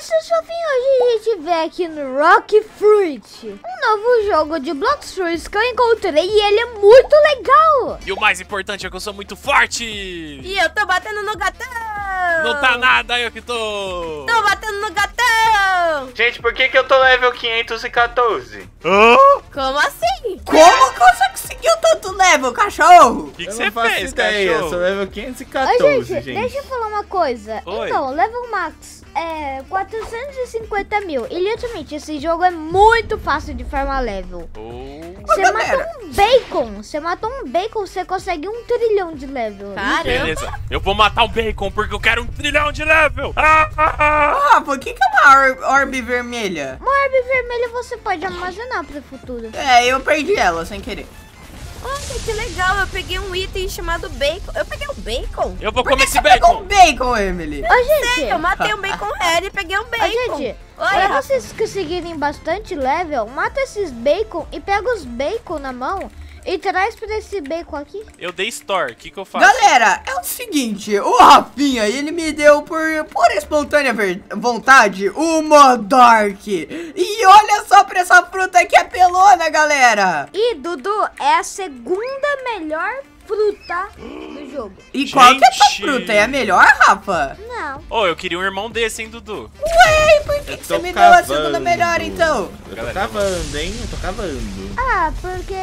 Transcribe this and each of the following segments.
Seus fofinhos, hoje a gente vê aqui no Rock Fruit, um novo jogo de Blox Fruits que eu encontrei e ele é muito legal. E o mais importante é que eu sou muito forte. E eu tô batendo no gatão. Não tá nada, eu que tô. Tô batendo no gatão. Gente, por que, que eu tô level 514? Como assim? Como que você conseguiu tanto level, cachorro? O que, que você fez, ideia, cachorro? eu sou level Ô, 514, gente, gente. deixa eu falar uma coisa. Oi. Então, level max é 450 mil. E literalmente, esse jogo é muito fácil de farmar level. Oh. Você galera. mata um bacon, você mata um bacon, você consegue um trilhão de level. Caramba. Beleza, eu vou matar um bacon porque eu quero um trilhão de level. Ah, ah, ah. Ah, por que que é uma or orbe vermelha? Uma orbe vermelha você pode armazenar pro futuro. É, eu perdi ela sem querer. Olha que legal, eu peguei um item chamado bacon. Eu peguei um bacon? Eu vou Por comer esse você pegou um bacon. bacon, Emily? Ô, gente, Eu matei um bacon red e peguei um ô, bacon. gente, Oi, pra vocês conseguirem bastante level, mata esses bacon e pega os bacon na mão e traz pra esse bacon aqui. Eu dei store, o que, que eu faço? Galera, é o seguinte, o Rafinha, ele me deu por, por espontânea vontade uma Dark. E olha só pra essa fruta que é pelona, galera. E, Dudu, é a segunda melhor fruta do jogo. E qual que é essa Gente. fruta? É a melhor, Rafa? Não. Ô, eu queria um irmão desse, hein, Dudu? Ué, por que, que você me deu a segunda melhor, então? Eu tô Galera. cavando, hein? Eu tô cavando. Ah, porque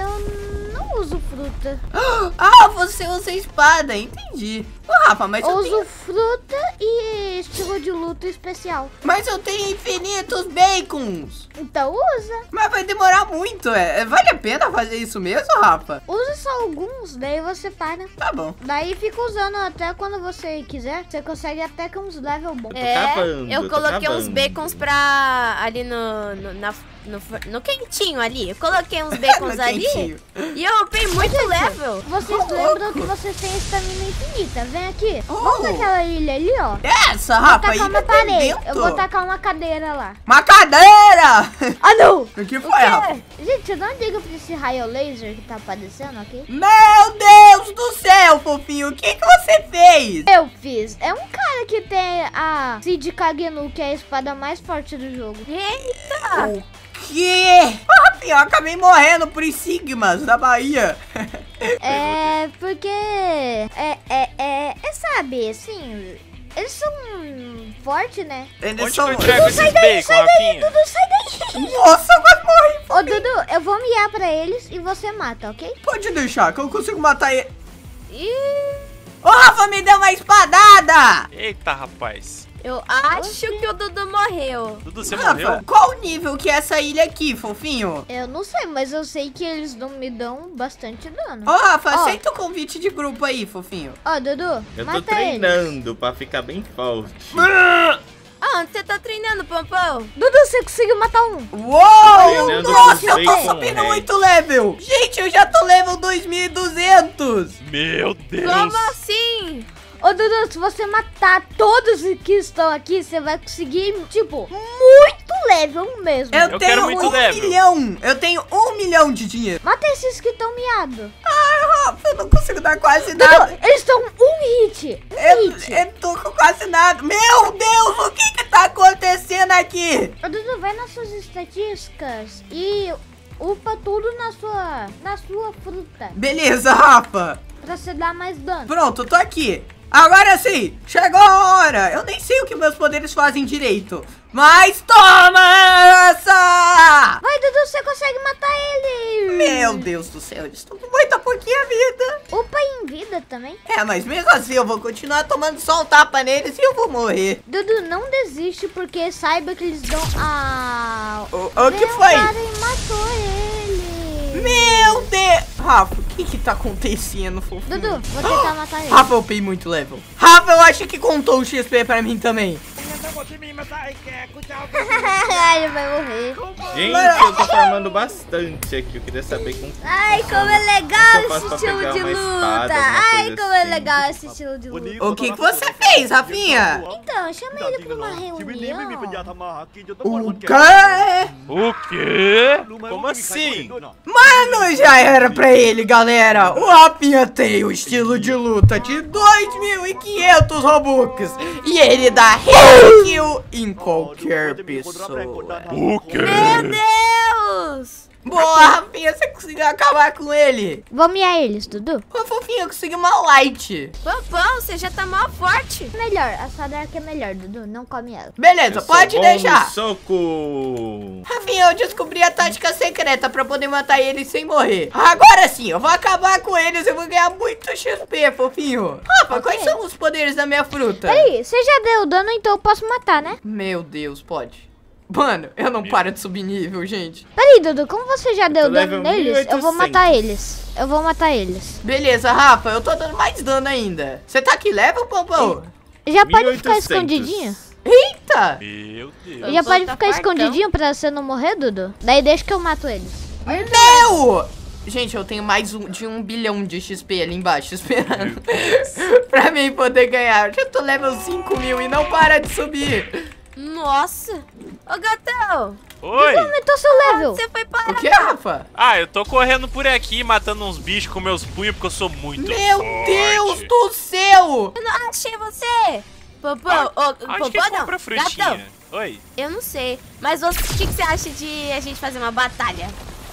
eu não uso fruta. Ah, você usa espada, entendi. Ô, Rafa, mas Eu eu, uso tenho, fruta e estilo de luta especial. mas eu tenho infinitos bacons. Então usa. Mas vai demorar muito, é. Vale a pena fazer isso mesmo, Rafa? Usa só alguns, daí você para. Tá bom. Daí fica usando até quando você quiser. Você consegue até com uns level bons. É, eu tô coloquei uns bacons pra ali no, no, na- no, no quentinho ali. Eu coloquei uns bacons ali quentinho. e eu upei muito level. Vocês Ô, lembram louco. que vocês têm estamina infinita? Vem aqui. Oh. Vamos naquela ilha ali, ó. Essa, Vou Rafa, aí tacar uma parede. Eu vou tacar uma cadeira lá. Uma cadeira! Ah, não! O que foi, Rafa? Gente, não liga pra esse raio laser que tá aparecendo aqui. Meu Deus do céu, fofinho, o que, que você fez? Eu fiz. É um cara que tem a Cid Kagenu, que é a espada mais forte do jogo. Eita! O quê? Ah, eu acabei morrendo por Sigmas da Bahia. É porque. É, é, é, é, sabe, assim. Eles são fortes, né? Eles Onde são... eu entrego esses bacon, Rafinha? Dudu, sai daí! Nossa, eu quase morri. Ô, Dudu, eu vou miar pra eles e você mata, ok? Pode deixar, que eu consigo matar ele. Ih, Ô, Rafa, me deu uma espadada! Eita, rapaz. Eu acho que o Dudu morreu. Dudu, você Rafa, morreu? qual o nível que é essa ilha aqui, fofinho? eu não sei, mas eu sei que eles não me dão bastante dano. Ô, Rafa, Ó. aceita o convite de grupo aí, fofinho. Ó, Dudu, Eu tô mata eles. treinando pra ficar bem forte. Ah, onde você tá treinando, Pompom? Dudu, você conseguiu matar um. Uou! treinando Nossa, com eu tô bacon, subindo muito level! Gente, eu já tô level 2200! Meu Deus. Como assim? Ô, Dudu, se você matar todos que estão aqui, você vai conseguir, tipo, muito level mesmo. Eu, Eu tenho quero muito um level. milhão! Eu tenho um milhão de dinheiro! Mata esses que estão miados. Ah, Rafa, eu não consigo dar quase Dudu, nada! eles estão um hit. Um Eu, hit. eu tô com quase nada! Meu Deus, o que que tá acontecendo aqui? Ô, Dudu, vai nas suas estatísticas e upa tudo na sua, na sua fruta. Beleza, Rafa! Pra você dar mais dano. Pronto, eu tô aqui. Agora sim, chegou a hora. Eu nem sei o que meus poderes fazem direito. Mas toma essa! Vai, Dudu, você consegue matar ele. Meu Deus do céu, eles estão com muita pouquinha vida. Upa em vida também. É, mas mesmo assim eu vou continuar tomando só um tapa neles e eu vou morrer. Dudu, não desiste porque saiba que eles dão a... O, o que foi? cara e matou ele. Meu Deus! Rafa, o que que tá acontecendo, fofinho? Dudu, vou tentar matar ele. Rafa, eu upei muito level. Rafa, eu acho que contou o XP pra mim também. ele vai morrer. Gente, eu tô farmando bastante aqui. Eu queria saber com Ai, como é legal Como eu esse estilo de luta. Ai, como é assim? legal esse estilo de luta. O que que você fez, Rafinha? Então, chama ele pra uma reunião. O quê? O quê? Como assim? Mano, já era pra ele, galera. O Rafinha tem o estilo de luta de 2.500 Robux. E ele dá kill em qualquer pessoa. O quê? Meu Deus! Boa, Rafinha, você conseguiu acabar com ele. Vou miar eles, Dudu. Ô, fofinho, eu consegui uma light. Popão, você já tá mal forte. Melhor, a sua Dark é melhor, Dudu. Não come ela. Beleza, Eu sou pode bom deixar. Soco! Rafinha, eu descobri a tática secreta pra poder matar eles sem morrer. Agora sim, eu vou acabar com eles e vou ganhar muito XP, fofinho. Rafa, quais são os poderes da minha fruta? Peraí, você já deu dano, então eu posso matar, né? Meu Deus, pode. Mano, eu não paro de subir nível, gente. Peraí, Dudu, como você já deu dano neles, eu vou 1800. matar eles. Eu vou matar eles. Beleza, Rafa, eu tô dando mais dano ainda. Você tá aqui level, Pompom? Já pode ficar 1800. escondidinho? Eita! Meu Deus. Eu Já pode tá ficar escondidinho pra você não morrer, Dudu? Daí deixa que eu mato eles. Meu! Gente, eu tenho mais um, de um bilhão de XP ali embaixo esperando pra mim poder ganhar. Eu já tô level 5 mil e não para de subir. Nossa! Ô, gatão! Oi! Aumentou seu level. Você foi parar. O que, Rafa? Ah, eu tô correndo por aqui, matando uns bichos com meus punhos, porque eu sou muito Meu forte. Deus do céu! Eu não achei você! Popão, ô, Onde que Popão não, gatão, Oi. eu não sei. Mas você- o que, que você acha de a gente fazer uma batalha?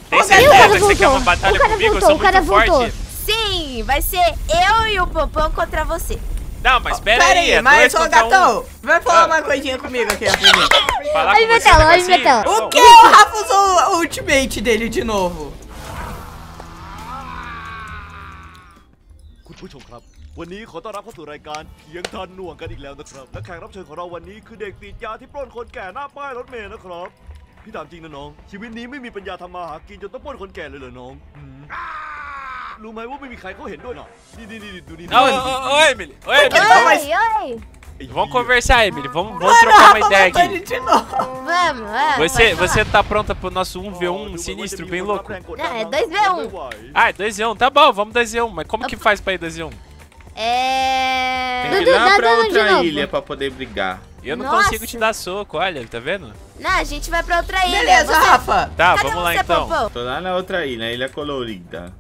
Tem o certeza cara que você quer uma voltou. batalha O cara comigo? voltou, eu o sou cara muito voltou. forte. Sim, vai ser eu e o Popão contra você. Não, mas pera, aí, é mas dois ô contra gatão, vai falar Ah. uma coisinha comigo aqui rapidinho. um. Falar Olha com minha você, tela, olha negocinho? minha tela. Tá O bom. que? O Rafa usou o ultimate dele de novo. คุณผู้ชมครับ วันนี้ขอต้อนรับเข้าสู่รายการเพียงทันหน่วงกันอีกแล้วนะครับ และแขกรับเชิญของเราวันนี้คือเด็กติดยาที่ปล้นคนแก่หน้าป้ายรถเมล์นะครับ พี่ถามจริงนะน้อง ชีวิตนี้ไม่มีปัญญาทำมาหากินจนต้องปล้นคนแก่เลยเหรอน้องหืม รู้ไหมว่าไม่มีใครเขาเห็นด้วยหรอนี่นี่นี่ดูนี่ Ô, ô, ô, Emily. Ô, Emily. Não, mas- Oi, oi! Vamos conversar, Emily. Vamos, vamos Mano, o trocar uma Rafa ideia matou aqui. ele de novo. Vamos, vamos. Você, pode você falar. tá pronta pro nosso 1v1 ดูเหมือนว่า sinistro, จะมี bem คน louco? รับแรงกดดัน É, 2v1 ไม่ไหว Ah, é 2v1, tá bom, vamos 2v1. Mas como que faz pra ir 2v1? É. Tem que ir Dudu, lá dá pra dano de outra novo. ilha pra poder brigar. Eu não Nossa. consigo te dar soco, olha, tá vendo? Não, a gente vai pra outra ilha. Beleza, Você- Rafa. Tá, Cadê vamos lá você, então. Popão? Tô lá na outra ilha, ilha colorida.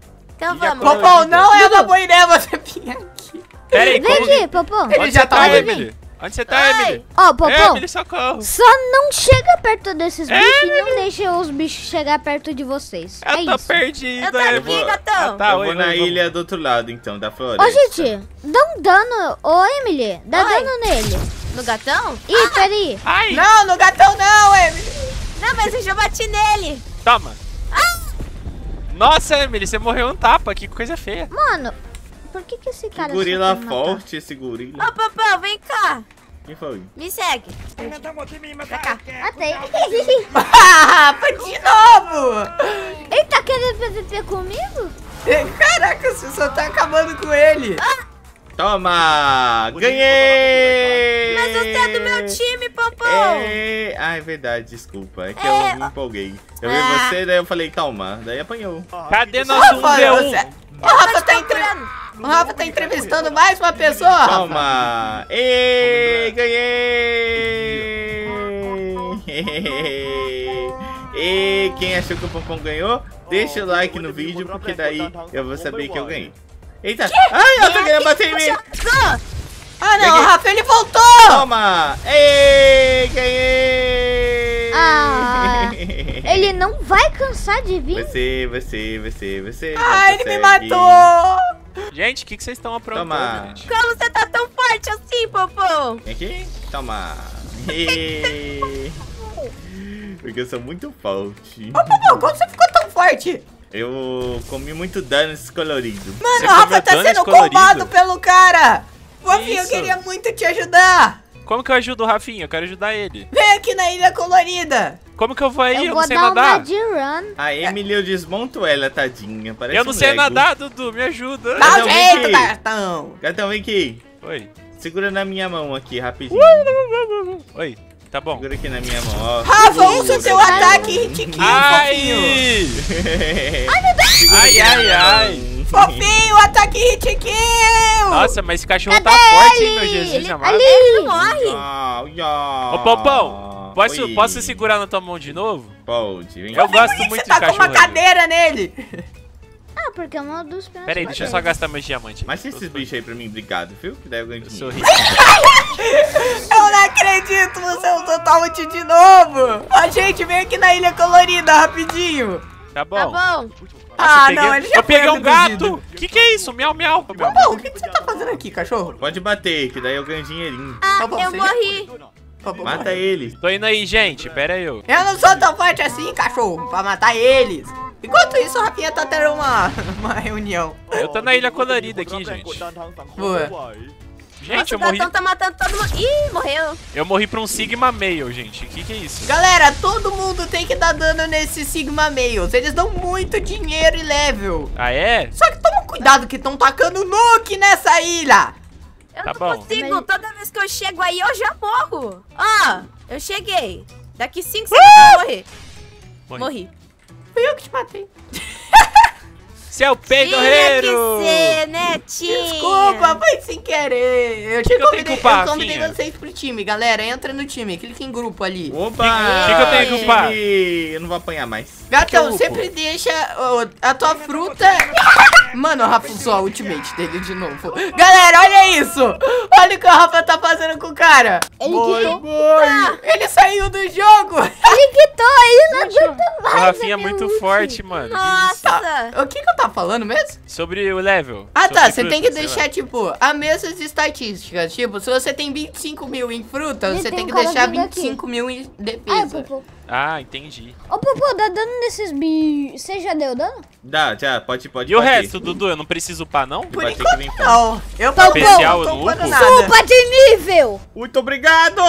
Então vamos. Popom, não é uma boa ideia você vir aqui. Pera aí, Vem como... aqui, Popom. Ele Onde já você tá aí. Emily? Onde você tá, Ai. Emily? Ó, Popom. Emily, socorro. Só não chega perto desses bichos e não deixa os bichos chegar perto de vocês. Eu é tô isso. perdido, Eu tô Emily. aqui, gatão. Ah, tá, eu oi, vou na vamos. ilha do outro lado, então, da floresta. Ô, gente, dá um dano. Ô, Emily, dá Oi. dano nele. No gatão? Ih, peraí. Ai, Não, no gatão não, Emily. Não, mas eu já bati nele. toma. Nossa, Emily, você morreu um tapa, que coisa feia. Mano, por que que esse Que cara... só gorila forte, esse gorila. Ô, Popão, vem cá. Quem foi? Me segue. Pra cá. Matei. De novo. Ele tá querendo PVP comigo? Caraca, você só tá acabando com ele. Toma! Ganhei! Mas você é do meu time, Popão. É... Ah, é verdade, desculpa. É que É. eu me empolguei. Eu vi Ah. você, daí eu falei, calma. Daí apanhou. Cadê nosso Rafa, 1v1? você... O Rafa tá, entre... o Rafa tá entrevistando mais uma pessoa, Rafa. Toma! Ei, ganhei! E quem achou que o Pompom ganhou, deixa o like no vídeo, porque daí eu vou saber que eu ganhei. Eita! Ai, ela tá querendo bater em mim! Ah, não, Peguei. o Rafa, ele voltou. Toma! Ei, ganhei! Ah, Ele não vai cansar de vir? Você, você, você, você. Ah, ele me matou. Gente, o que, que vocês estão aprontando, Toma. gente? Como você tá tão forte assim, Popão? Vem aqui, toma. Ei. Porque eu sou muito forte. Ô, Popô, como você ficou tão forte? Eu comi muito dano descolorido. Mano, o Rafa tá sendo descolorido? combado pelo cara. Fofinho, eu Isso. queria muito te ajudar. Como que eu ajudo o Rafinha? Eu quero ajudar ele. Vem aqui na Ilha Colorida. Como que eu vou aí? Eu, eu não vou sei dar uma nadar. de run. A Emily, eu desmonto ela, tadinha. Parece Eu não um sei Lego. nadar, Dudu, me ajuda. Dá um vem jeito, aqui. Gatão, vem aqui. Oi. Segura na minha mão aqui, rapidinho. Oi. Tá bom. Segura aqui na minha mão, ó. Rafa, usa o seu ataque hit kill, fofinho. Ai! Segura Ai, aqui na ai, minha ai. mão. Fofinho, ataque hit kill. Nossa, mas esse cachorro Cadê tá forte, hein, ele? meu Jesus Ele- amado. ali. Morre. Ah, ya. Ô, Pompom, posso, Oi. posso segurar na tua mão de novo? Pode, vem Eu cá. gosto muito você tá de com uma cachorro. cadeira nele? Ah, porque é uma dos primeiros. Pera aí, deixa eu só gastar meus diamantes. Mas esses bichos aí pra mim, obrigado, viu? Que daí eu ganho dinheiro. Eu não acredito, você é um totalmente de novo. A gente vem aqui na Ilha Colorida rapidinho. Tá bom. Tá bom. Ah, eu não, peguei, ele já eu peguei um gato! Que que é isso? Miau, miau. Bom, o que que você tá fazendo aqui, cachorro? Pode bater, que daí eu ganho dinheirinho. Ah, Tá bom, eu morri. Tá Mata ele. Tô indo aí, gente. Pera aí. eu. Eu não sou tão forte assim, cachorro, pra matar eles. Enquanto isso, o Rafinha tá tendo uma, uma reunião. Eu tô na ilha colorida aqui, gente. Boa. Gente, eu o morri. tá matando todo mundo. Ih, morreu. Eu morri pra um Sigma Male, gente. Que que é isso? Galera, todo mundo tem que dar dano nesses Sigma Males. Eles dão muito dinheiro e level. Ah, é? Só que toma cuidado que estão tacando nuke nessa ilha. Eu Tá não bom. consigo. Toda vez que eu chego aí, eu já morro. Ó, eu cheguei. Daqui 5 segundos eu vou morrer. Morri. Morri. Fui eu que te matei. Seu Tinha que peidorreiro! ser, né, Tinha? Desculpa, foi sem querer. Eu te que eu tenho convidei, que upar, eu convidei vocês pro time, galera. Entra no time, clica em grupo ali. Opa! O que que eu tenho que upar? Eu não vou apanhar mais. Gatão, sempre deixa a tua fruta. Mano, o Rafa usou a ultimate dele de novo. Galera, olha isso! Olha o que o Rafa tá fazendo com o cara. Ele Boy, quitou. boy. Ele saiu do jogo. Ele quitou aí, não aguenta O mais. Rafinha é aquele muito ult. forte, mano. Nossa. O que que eu tava falando mesmo? Sobre o level. Ah, tá. Você tem que deixar, tipo, as mesmas estatísticas. Tipo, se você tem 25 mil em fruta, Ele você tem tem que deixar vindo aqui. 25 mil em Ah, defesa. Popô. Ah, entendi. Ô, Popô, dá dano nesses bichos. Você já deu dano? Dá, já, pode, pode E o resto, Dudu? Eu não preciso upar, não? Por que enquanto não. Eu Tá vou bom. Especial não tô no upando upo? nada. Supa de nível! Muito obrigado!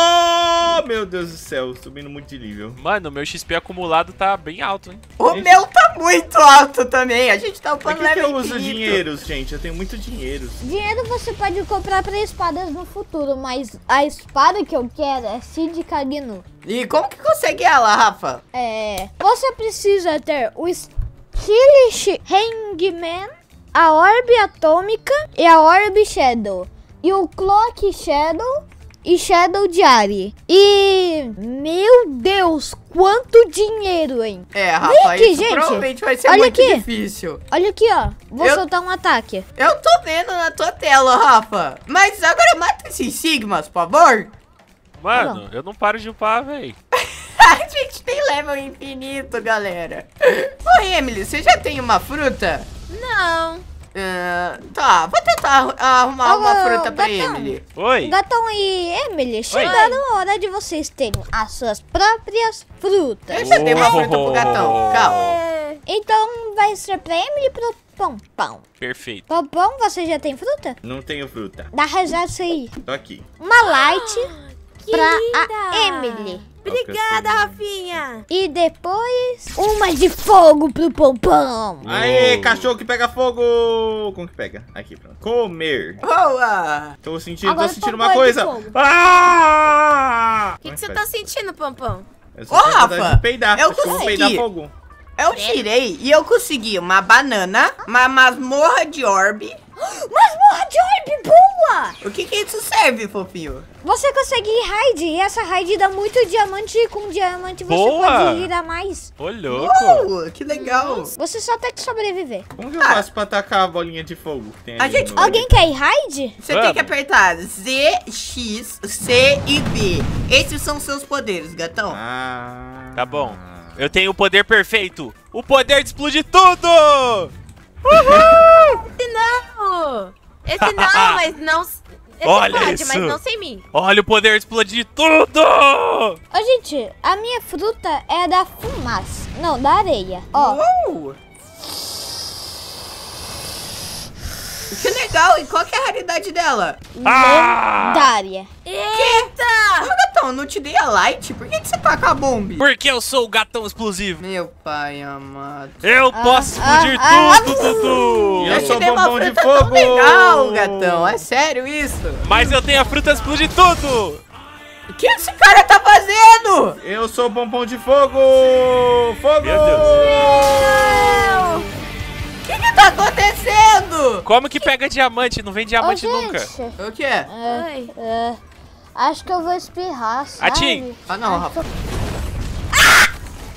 Meu Deus do céu, subindo muito de nível. Mano, meu XP acumulado tá bem alto, hein? O meu tá muito alto também. A gente tá upando que, que eu uso infinito. dinheiros, gente? Eu tenho muito dinheiro. Dinheiro você pode comprar pra espadas no futuro, mas a espada que eu quero é Cid Kaginu. E como que consegue ela, Rafa? É. Você precisa ter o Stylish Hangman, a Orbe Atômica e a Orbe Shadow. E o Clock Shadow e Shadow Diary. E. Meu Deus, quanto dinheiro, hein? É, Rafa, aqui, isso gente. provavelmente vai ser Olha muito aqui. difícil. Olha aqui, ó. Vou Eu- soltar um ataque. Eu tô vendo na tua tela, Rafa. Mas agora mata esses sigmas, por favor. Mano, eu não paro de upar, véi. A gente tem level infinito, galera. Ô, Emily, você já tem uma fruta? Não. Ah, tá, vou tentar arrumar Ô, uma fruta pra gatão. Emily. Oi? Gatão e Emily, chegando a hora de vocês terem as suas próprias frutas. Eu já dei uma fruta pro gatão. Calma. É. Então vai ser pra Emily e pro Pompom. Perfeito. Pompom, você já tem fruta? Não tenho fruta. Dá reverso aí. Tô aqui. Uma light Que pra linda. a Emily. Obrigada, Rafinha. E depois uma de fogo pro Pompom. Aê, cachorro que pega fogo! Como que pega? Aqui, pronto. Comer. Boa! Tô sentindo, Agora tô sentindo uma de coisa. fogo. Ah! O que, que você tá sentindo, Pompom? Eu Ô, Rafa, peidar. eu Acho vou consegui. peidar fogo. Eu tirei e eu consegui uma banana, uma masmorra de orbe. Mas morra de orbe, boa! O que que isso serve, fofinho? Você consegue ir raid e essa raid dá muito diamante e com diamante você Boa! pode ir a mais. Ô, louco. Uh, que legal. Você só tem que sobreviver. Como que eu Ah. faço pra atacar a bolinha de fogo? que tem A ali gente- no- Alguém quer ir raid? Você Vamos. tem que apertar Z, X, C e B. Esses são seus poderes, gatão. Ah. Tá bom. Eu tenho o poder perfeito. O poder de explodir tudo! Esse não. Esse não, mas não... Esse Olha pode, isso. mas não sem mim. Olha o poder de explodir tudo! Ô, gente, a minha fruta é da fumaça. Não, da areia. Ó, Uou! Que legal, e qual que é a raridade dela? Ah! lendária. Eita! Ô, gatão, não te dei a light? Por que, que você tá com a bomba? Porque eu sou o gatão explosivo. Meu pai amado. Eu posso ah, explodir ah, tudo, Dudu! Eu te sou dei uma bombom de fruta tão fogo! legal, gatão. É sério isso? Mas eu tenho a fruta de explodir tudo! O que esse cara tá fazendo? Eu sou bombom de fogo! Fogo! Meu Deus. Como que pega diamante? Não vem Ô, diamante nunca. gente, O quê? é, Oi. é, acho que eu vou espirrar, sabe? Atim. Ah, não, Rafa.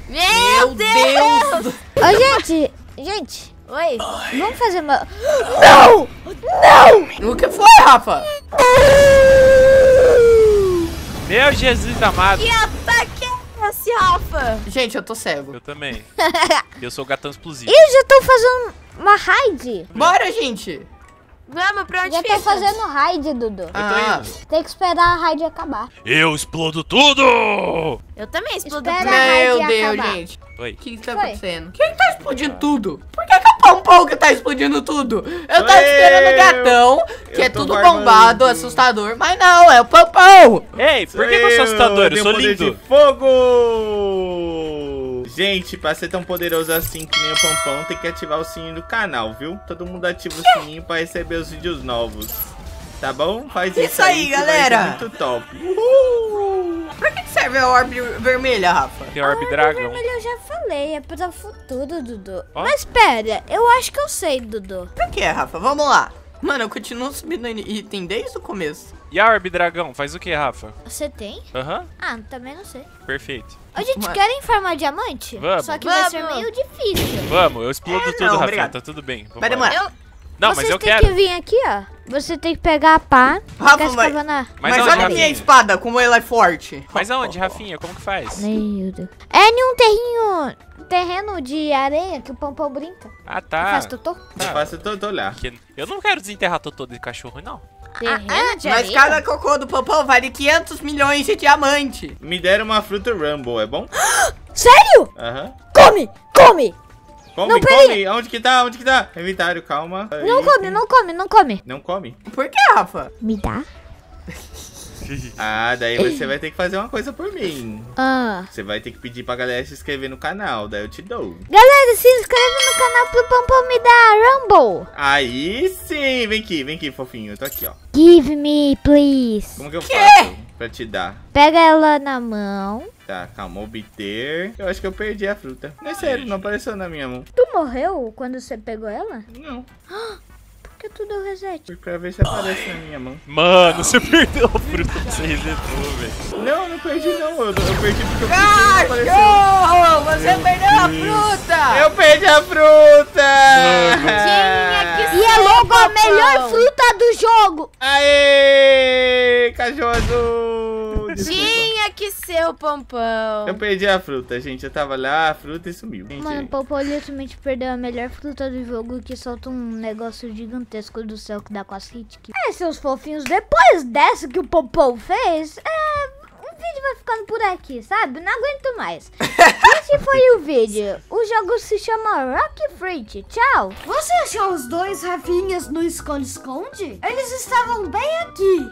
Meu Meu Deus! Ô, gente, gente, Oi. Vamos fazer uma... Não! Não! O que foi, Rafa? Meu Jesus amado. Que ataque é esse, Rafa? Gente, eu tô cego. Eu também. Eu sou o gatão explosivo. Ih, já tô fazendo uma raid. Bora, gente. Vamos, pra onde Já fica? tô fazendo raid, Dudu. Ah, Tem que esperar a raid acabar. Eu explodo tudo! Eu também explodo Espera. tudo. meu Deus, acabar. gente. Oi. O que que tá Foi. acontecendo? Quem que tá explodindo tudo? Por que, que é o Pompom que tá explodindo tudo? Eu tava esperando o eu. gatão, que Eu é tudo bombado, assustador. Mas não, é o Pompom. Ei, por que, que eu sou assustador? Eu tenho sou poder lindo. de fogo! Gente, pra ser tão poderoso assim que nem o Pampão, tem que ativar o sininho do canal, viu? Todo mundo ativa o sininho pra receber os vídeos novos. Tá bom? Faz isso, Isso aí, que vai ser galera. muito top. Pra que serve a orbe vermelha, Rafa? Tem Orb Dragão. Vermelho eu já falei, é para o futuro, Dudu. Ó. Mas pera, eu acho que eu sei, Dudu. Por que, Rafa? Vamos lá. Mano, eu continuo subindo item desde o começo. E a Orb Dragão? Faz o que, Rafa? Você tem? Aham, Ah, também não sei. perfeito. A gente Mas- querem farmar diamante? Vamos. Só que vai ser Vamos. meio difícil. Vamos, eu explodo É, tudo, não, Rafinha. obrigado. Tá tudo bem. Vai vambora. demorar. Eu, Não, Vocês mas eu quero. que vir aqui, ó. Você tem que pegar a pá. Rafa, ficar vai- escavando a- Mas Mas, olha a minha espada, como ela é forte. Mas aonde, Rafinha? Como que faz? Meu Deus. É em um terreno, terreno de areia que o Pompom brinca. Ah, tá. Faz totô? Eu faço todo olhar. Eu não quero desenterrar Totô de cachorro, não. Terreno de Mas cada cocô do Pompom vale 500 milhões de diamante. Me deram uma fruta Rumble, é bom? Sério? Aham. Come! Come! Come, Não, come. Onde que tá? Onde que tá? Inventário, calma. Não Aí. come, não come, não come. Não come? Por que, Rafa? Me dá? Ah, daí você vai ter que fazer uma coisa por mim. Ah. Você vai ter que pedir pra galera se inscrever no canal, daí eu te dou. Galera, se inscreve no canal pro Pompom me dar Rumble. Aí sim! Vem aqui, vem aqui, fofinho. Eu tô aqui, ó. Give me, please. Como que eu faço pra te dar? Pega ela na mão. Tá, calma, obter. Eu acho que eu perdi a fruta. Não é sério, não apareceu na minha mão. Tu morreu quando você pegou ela? Não, Por que tu deu reset? foi pra ver se aparece na minha mão. Mano, você perdeu a fruta, você resetou, velho. Não, não perdi não. Eu, eu perdi porque eu. Cachorro, você perdeu a fruta. Eu perdi a fruta! Tinha que E é logo a melhor fruta do jogo. Aê! Cachorro azul! Ser o Pompom. Eu perdi a fruta, gente. Eu tava lá, a fruta e sumiu. Gente, Mano, o Pompom literalmente perdeu a melhor fruta do jogo que solta um negócio gigantesco do céu que dá quase hit. É, seus fofinhos, depois dessa que o Pompom fez, é, o vídeo vai ficando por aqui, sabe? Não aguento mais. Esse foi o vídeo. O jogo se chama Rock Fruit. Tchau. Você achou os dois Rafinhas no esconde-esconde? Eles estavam bem aqui.